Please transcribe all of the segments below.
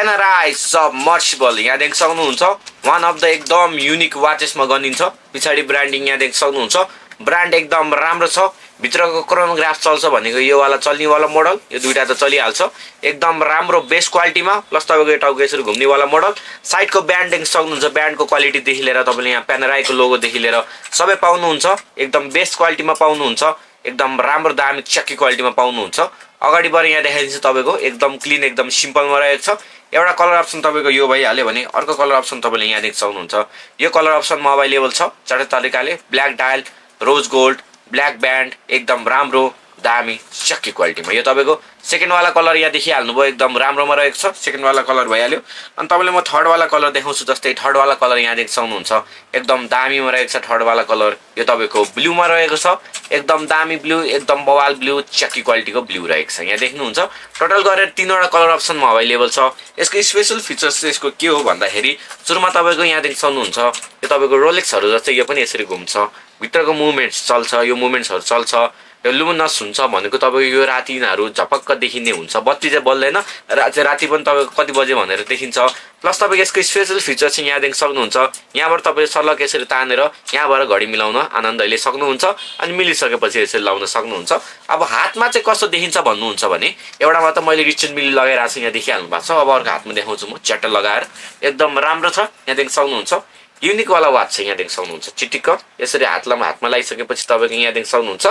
पेनाराइज सब merciful यहाँदेखि सक्नुहुन्छ? One of the एकदम युनिक वाचेसमा गनिन्छ। पछाडि ब्रान्डिङ यहाँदेखि सक्नुहुन्छ। ब्रान्ड एकदम राम्रो छ। भित्रको क्रोनोग्राफ चल्छ भनेको योवाला चल्नेवाला मोडल यो दुइटा त चलिहाल्छ। एकदम राम्रो बेस्ट क्वालिटीमा प्लस तपाईँको यो टाउको यसरी घुम्नेवाला मोडल साइडको ब्यान्डदेखि सक्नुहुन्छ। ब्यान्डको क्वालिटीदेखि लिएर तपाईँले यहाँ पेनाराईको लोगोदेखि लिएर सबै पाउनुहुन्छ। एकदम बेस्ट क्वालिटीमा पाउनुहुन्छ। एकदम राम्रो दामी चक्की क्वालिटीमा पाउनुहुन्छ। अगाडिबाट यहाँ देखाइदिन्छ तपाईँको। एकदम क्लिन एकदम सिम्पलमा रहेको छ। एउटा कलर अप्सन तपाईँको यो भइहाल्यो भने अर्को कलर अप्सन तपाईँले यहाँदेखि सक्नुहुन्छ। यो कलर अप्सनमा अभाइलेबल छ। चाँडै तरिकाले black dial rose gold black band एकदम राम्रो। दामी चक्की क्वालिटीमा। यो तपाईँको सेकेन्डवाला कलर यहाँ देखिहाल्नुभयो एकदम राम्रोमा रहेको छ। सेकेन्डवाला कलर भइहाल्यो। अनि तपाईँले म थर्डवाला कलर देखाउँछु जस्तै थर्डवाला कलर यहाँदेखि सक्नुहुन्छ। एकदम दामीमा रहेको छ थर्डवाला कलर। यो तपाईँको ब्लूमा रहेको छ। एकदम दामी ब्लू एकदम बवाल ब्लू चक्की क्वालिटीको ब्लू रहेको छ। यहाँ देख्नुहुन्छ। टोटल गरेर तिनवटा कलर अप्सनमा अभाइलेबल छ। यसको स्पेसल फिचर्स चाहिँ यसको के हो भन्दाखेरि सुरुमा तपाईँको यहाँदेखि सक्नुहुन्छ। यो तपाईँको रोलेक्सहरू जस्तै यो पनि यसरी घुम्छ। भित्रको मुभमेन्ट्स चल्छ। यो मुभमेन्ट्सहरू चल्छ। लुमिनस हुन्छ भनेको तपाईँको यो राति यिनीहरू झपक्क देखिने हुन्छ। बत्ती चाहिँ बल्दैन चाहिँ राति पनि तपाईँको कति बजे भनेर देखिन्छ। प्लस तपाईँको यसको स्पेसल फिचर चाहिँ यहाँदेखि सक्नुहुन्छ। यहाँबाट तपाईँले सल्लक यसरी तानेर यहाँबाट घडी मिलाउन आनन्दले सक्नुहुन्छ अनि मिलिसकेपछि यसरी लाउन सक्नुहुन्छ। अब हातमा चाहिँ कस्तो देखिन्छ भन्नुहुन्छ भने एउटामा त मैले रिचन मिली लगाइरहेको छु यहाँ देखिहाल्नु भएको छ। अब अर्को हातमा देखाउँछु म च्याट्ट लगाएर। एकदम राम्रो छ यहाँदेखि सक्नुहुन्छ। युनिकवाला वाच छ यहाँदेखि सक्नुहुन्छ। चिटिक्क यसरी हातलामा हातमा लगाइसकेपछि तपाईँको यहाँदेखि सक्नुहुन्छ।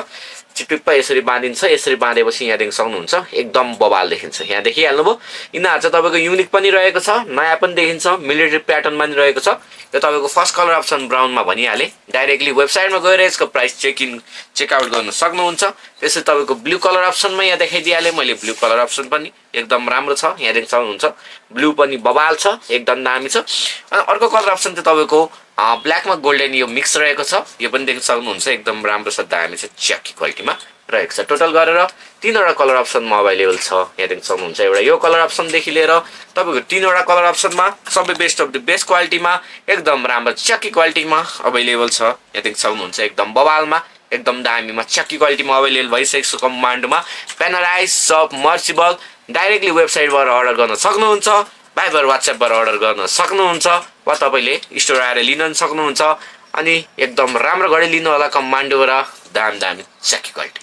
चिपिप्प यसरी बाँधिन्छ यसरी बाँधेपछि यहाँदेखि सक्नुहुन्छ। एकदम बबाल देखिन्छ। यहाँ देखिहाल्नुभयो। यिनीहरू चाहिँ तपाईँको युनिक पनि रहेको छ नयाँ पनि देखिन्छ मिलिटरी प्याटर्नमा पनि रहेको छ। यो तपाईँको फर्स्ट कलर अप्सन ब्राउनमा भनिहालेँ। डाइरेक्टली वेबसाइटमा गएर यसको प्राइस चेक इन चेकआउट गर्न सक्नुहुन्छ। त्यसै तपाईँको ब्लू कलर अप्सनमा यहाँ देखाइदिइहालेँ। मैले ब्लू कलर अप्सन पनि एकदम राम्रो छ। यहाँदेखि सक्नुहुन्छ। ब्लू पनि बबाल छ एकदम दामी छ। अनि अर्को कलर अप्सन चाहिँ तपाईँको ब्ल्याकमा गोल्डन यो मिक्स रहेको छ। यो पनि देख्न सक्नुहुन्छ एकदम राम्रो छ दामी छ च्याकी क्वालिटीमा रहेको छ। टोटल गरेर तिनवटा कलर अप्सनमा अभाइलेबल छ। यहाँदेखि सक्नुहुन्छ एउटा यो कलर अप्सनदेखि लिएर तपाईँको तिनवटा कलर अप्सनमा सबै बेस्ट अफ द बेस्ट क्वालिटीमा एकदम राम्रो च्याकी क्वालिटीमा अभाइलेबल छ। यहाँदेखि सक्नुहुन्छ एकदम बवालमा एकदम दामीमा च्याकी क्वालिटीमा अभाइलेबल भइसकेको छ कमान्डमा पेनराइज सप मर्सिबल डाइरेक्टली वेबसाइटबाट अर्डर गर्न सक्नुहुन्छ। भाइबर वाट्सएपबाट अर्डर गर्न सक्नुहुन्छ वा तपाईँले स्टोर आएर लिन सक्नुहुन्छ अनि एकदम राम्रो घडी लिनु होला कमान्डोबाट। दाम दामी च्याकी क्वालिटी।